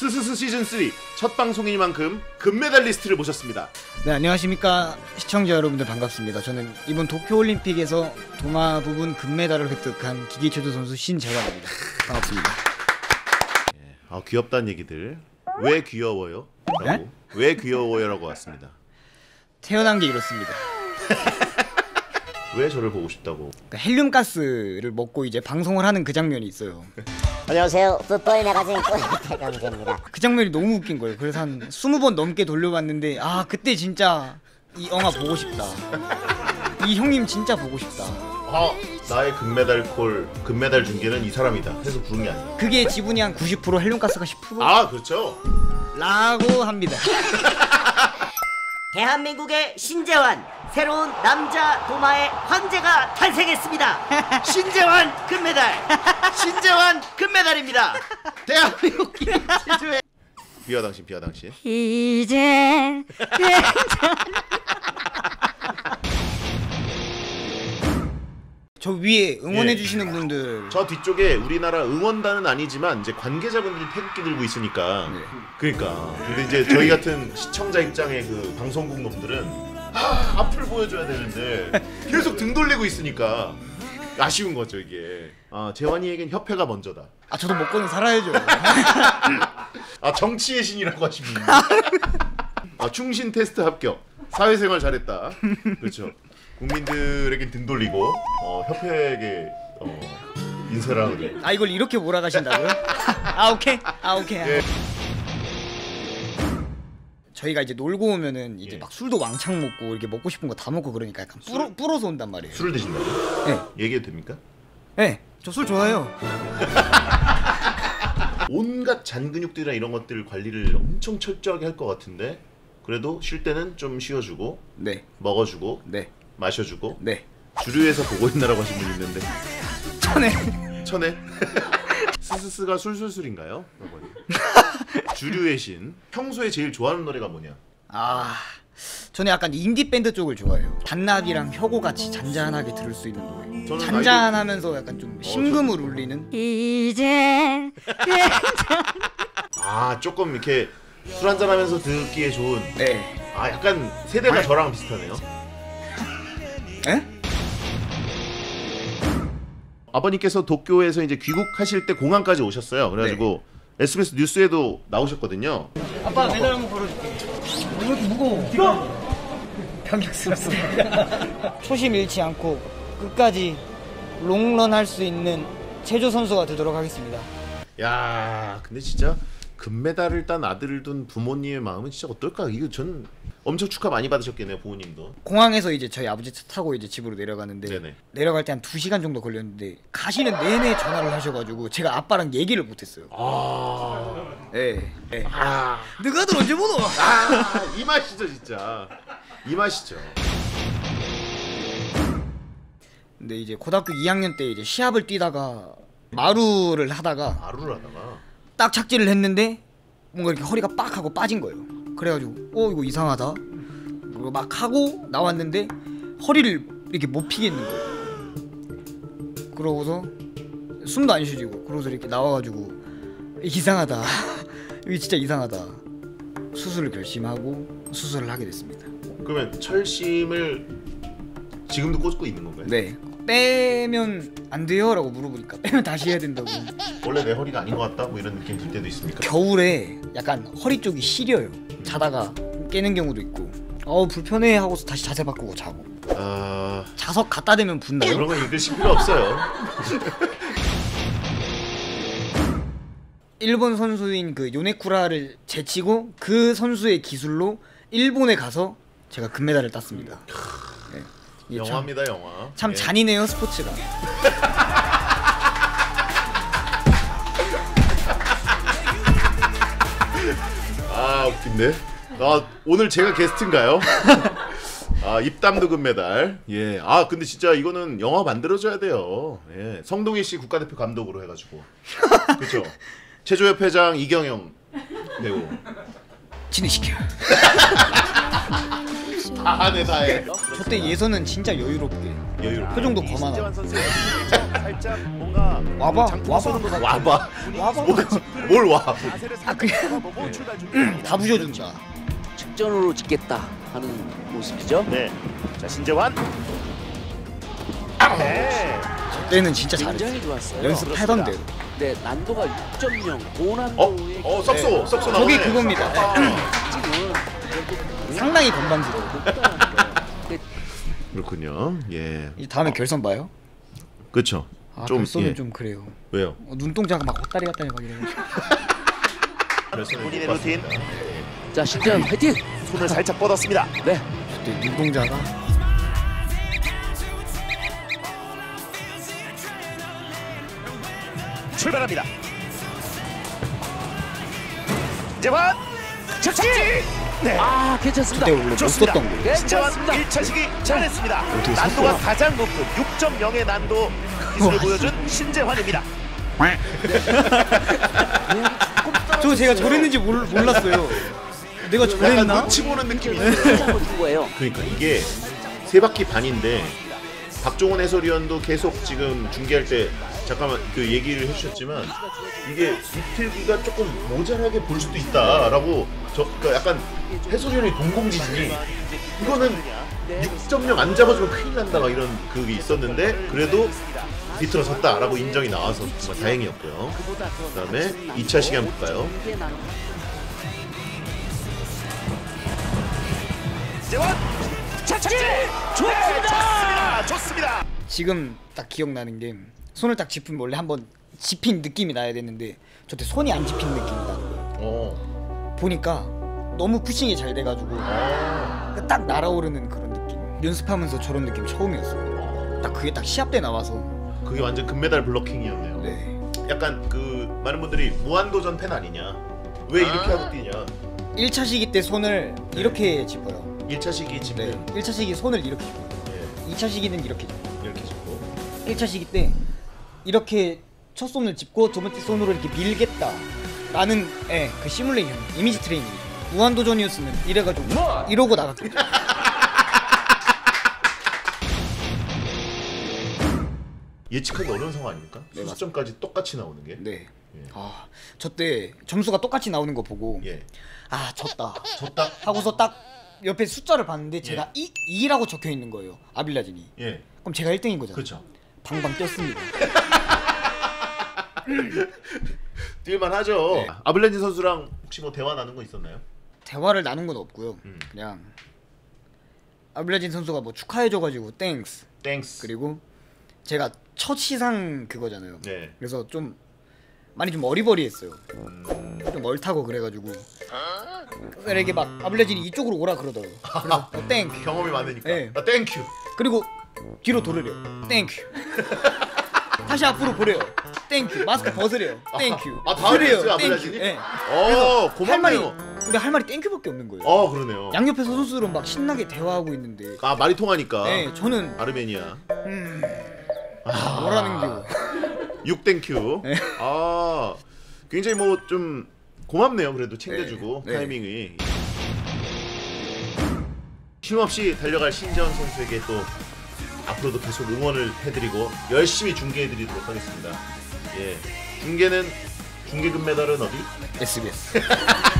스스스 시즌 3 첫 방송이니만큼 금메달리스트를 모셨습니다. 네 안녕하십니까 시청자 여러분들 반갑습니다. 저는 이번 도쿄올림픽에서 도마 부분 금메달을 획득한 기계체조 선수 신재환입니다. 반갑습니다. 아 귀엽다는 얘기들 왜 귀여워요? 라고 네? 왜 귀여워요라고 왔습니다. 태어난 게 이렇습니다. 왜 저를 보고 싶다고? 그러니까 헬륨 가스를 먹고 이제 방송을 하는 그 장면이 있어요. 안녕하세요. 풋볼 매거진 꿀태경제입니다. 그 장면이 너무 웃긴 거예요. 그래서 한 20번 넘게 돌려봤는데 아 그때 진짜 이 영화 보고 싶다. 이 형님 진짜 보고 싶다. 아 나의 금메달 콜 금메달 중계는 이 사람이다 해서 부른 게 아니에요. 그게 지분이 한 90% 헬륨 가스가 10%아 그렇죠. 라고 합니다. 대한민국의 신재환 새로운 남자 도마의 황제가 탄생했습니다. 신재환 금메달. 신재환 금메달입니다. 대한민국 최초의 비와 당신 비와 당신. 이젠 저 위에 응원해 예. 주시는 분들 저 뒤쪽에 우리나라 응원단은 아니지만 이제 관계자분들이 태극기 들고 있으니까 네. 그러니까 근데 이제 저희 같은 시청자 입장의 그 방송국 놈들은 아, 앞을 보여줘야 되는데. 계속 등 돌리고 있으니까 아쉬운 거죠 이게. 아 재환이에겐 협회가 먼저다. 아 저도 먹고는 살아야죠. 아 정치의 신이라고 하시면 아 충신 테스트 합격. 사회생활 잘했다. 그렇죠. 국민들에겐 등 돌리고 어, 협회에게 어, 인사를 하거든 아 이걸 이렇게 몰아가신다고요? 아 오케이. 아 오케이. 예. 저희가 이제 놀고 오면은 이제 예. 막 술도 왕창 먹고 이렇게 먹고 싶은 거 다 먹고 그러니까 약간 불어, 불어서 온단 말이에요. 술을 드신다고? 네. 얘기해도 됩니까? 네, 저 술 좋아해요. 온갖 잔근육들이나 이런 것들 관리를 엄청 철저하게 할 것 같은데 그래도 쉴 때는 좀 쉬어주고 네, 먹어주고 네, 마셔주고 네. 주류에서 보고 있나라고 하신 분 있는데. 천에. 천에 스스스가 술술술인가요? 여러분? 주류의 신 평소에 제일 좋아하는 노래가 뭐냐? 아 저는 약간 인디 밴드 쪽을 좋아해요 단나비랑 혁오 같이 잔잔하게 들을 수 있는 노래 저는 잔잔하면서 약간 좀 심금을 울리는 이젠 아 조금 이렇게 술 한잔 하면서 듣기에 좋은 네 아 약간 세대가 저랑 비슷하네요. 에? 아버님께서 도쿄에서 이제 귀국하실 때 공항까지 오셨어요. 그래가지고 SBS 뉴스에도 나오셨거든요. 아빠 메달 한번 걸어줄게. 왜 이렇게 무거워. 변격스럽습니다. 초심 잃지 않고 끝까지 롱런 할 수 있는 체조 선수가 되도록 하겠습니다. 야, 근데 진짜 금메달을 딴 아들을 둔 부모님의 마음은 진짜 어떨까? 이거 전 엄청 축하 많이 받으셨겠네요, 부모님도. 공항에서 이제 저희 아버지 차 타고 이제 집으로 내려가는데 네네. 내려갈 때한 2시간 정도 걸렸는데 가시는 내내 전화를 하셔가지고 제가 아빠랑 얘기를 못했어요 아, 예, 예. 아, 너가들 언제 보노? 아, 이 맛이죠, 진짜. 이 맛이죠. 근데 이제 고등학교 2학년 때 이제 시합을 뛰다가 마루를 하다가 마루를 하다가 딱 착지를 했는데 뭔가 이렇게 허리가 빡 하고 빠진 거예요. 그래가지고 어 이거 이상하다. 그리고 막 하고 나왔는데 허리를 이렇게 못 피겠는 거예요. 그러고서 숨도 안 쉬지고 그러고서 이렇게 나와가지고 이상하다. 이게 진짜 이상하다. 수술을 결심하고 수술을 하게 됐습니다. 그러면 철심을 지금도 꽂고 있는 건가요? 네. 빼면 안 돼요 라고 물어보니까 빼면 다시 해야 된다고. 원래 내 허리가 아닌 것 같다? 뭐 이런 느낌 들 때도 있습니까? 겨울에 약간 허리 쪽이 시려요. 자다가 깨는 경우도 있고. 어 불편해 하고서 다시 자세 바꾸고 자고. 아, 자석 갖다 대면 붙나요? 그런 거 읽으실 필요 없어요. 일본 선수인 그 요네쿠라를 제치고 그 선수의 기술로 일본에 가서 제가 금메달을 땄습니다. 네. 참, 영화입니다, 영화. 참 예. 잔인해요 스포츠가. 아 웃긴데. 아 오늘 제가 게스트인가요? 아 입담도 금메달. 예. 아 근데 진짜 이거는 영화 만들어줘야 돼요. 예. 성동희 씨 국가대표 감독으로 해가지고. 그렇죠. 체조협 회장 이경영 배우. 진행시켜. 다하네 다해. 저때 예선은 진짜 여유롭게 여유롭게. 표정도 거만하고 살짝 뭔가 와봐, 와봐. 와봐. 와봐. 뭘 와? 아, 그냥- 준비합니다. 다 부셔준다. 직전으로 찍겠다 하는 모습이죠. 네. 자 신재환. 네. 그때는 진짜 잘했어. 굉장히 좋았어요. 연습하던 대로. 네, 난도가 6.0 어? 고난도의 어 썩소 썩소 나오네. 저게 그겁니다. 지금은 상당히 건방지고. 그렇군요. 예. 이 다음에 결선 봐요. 그렇죠. 아, 좀 결선은 예. 좀 그래요. 왜요? 어, 눈동자가 막 왔다리 갔다리 막 이래. 결선은 본인의 못 루틴 자 신재현 화이팅! 손을 살짝 뻗었습니다. 네, 그때 눈동자가 출발합니다. 재환 착지. 네. 아 괜찮습니다. 그때 원래 못 좋습니다. 썼던 거예요. 네, 신재환 좋습니다. 1차 시기 잘했습니다. 어떻게 난도가? 가장 높은 6.0의 난도 기술을 보여준 신재환입니다. 저 제가 저랬는지 몰, 몰랐어요. 내가 약간 저랬나? 눈치 보는 느낌이 있어요. 준 거예요. 그러니까 이게 세 바퀴 반인데 박종원 해설위원도 계속 지금 중계할 때 잠깐만 그 얘기를 해주셨지만 이게 비틀기가 조금 모자라게 볼 수도 있다라고 저 그러니까 약간 해설위원이 동공지진이 이거는 6.0 안 잡아주면 큰일 난다 막 이런 그게 있었는데 그래도 비틀어졌다라고 인정이 나와서 정말 다행이었고요. 그 다음에 2차 시간 볼까요? 좋습니다. 좋습니다. 좋습니다. 지금 딱 기억나는 게 손을 딱 짚으면 원래 한번 짚힌 느낌이 나야 되는데 저때 손이 안 짚힌 느낌이 나는 거예요. 어. 보니까 너무 푸싱이 잘 돼가지고 아. 딱 날아오르는 그런 느낌. 연습하면서 저런 느낌 처음이었어요. 딱 그게 딱 시합 때 나와서 그게 완전 금메달 블러킹이었네요. 네. 약간 그 많은 분들이 무한도전 팬 아니냐 왜 이렇게 하고 뛰냐 1차 시기 때 손을 이렇게 짚어요. 1차 시기 네. 지금 1차 시기 손을 이렇게 짚어요. 예, 2차 시기는 이렇게 짚어요. 이렇게 짚고 1차 시기 때 이렇게 첫 손을 짚고 두 번째 손으로 이렇게 밀겠다 라는 예, 그 시뮬레이션 이미지 트레이닝 무한도전이었으면 이래가지고 이러고 나갔겠죠 예측하기 어려운 상황 아닙니까? 네, 수점까지 똑같이 나오는 게 네. 예. 아, 저 때 점수가 똑같이 나오는 거 보고 예. 아 졌다 졌다? 하고서 딱 옆에 숫자를 봤는데 제가 이 2라고 적혀 있는 거예요 아블랴진이 예 그럼 제가 1등인 거잖아요 그렇죠 방방 뛰었습니다 뛸만 하죠 네. 아블랴진 선수랑 혹시 뭐 대화 나눈 거 있었나요? 대화를 나눈 건 없고요 음. 그냥 아블랴진 선수가 뭐 축하해줘가지고 thanks thanks 그리고 제가 첫 시상 그거잖아요. 네. 그래서 좀 많이 좀 어리버리했어요. 음, 좀 얼타고 그래가지고 이렇게 막 아블랴진이 이쪽으로 오라 그러더라고. 그래서 어, thank you. 경험이 많으니까 네. 아 thank you 그리고 뒤로 돌으래요. Thank you. 다시 앞으로 보래요. Thank you. 마스크 벗으래요. Thank you. 아, 다음에 그래요. Thank you. 예. 어 할 말이 고맙네요 근데 할 말이 thank you밖에 없는 거예요. 어 그러네요 양옆에 선수들은 막 신나게 대화하고 있는데 아 말이 통하니까 네, 저는 아르메니아 뭐라는 게 6땡큐. 네. 아 굉장히 뭐 좀 고맙네요. 그래도 챙겨주고 네. 네. 타이밍이 힘없이 달려갈 신재원 선수에게 또 앞으로도 계속 응원을 해드리고 열심히 중계해드리도록 하겠습니다. 예, 중계는 중계 금메달은 어디? SBS.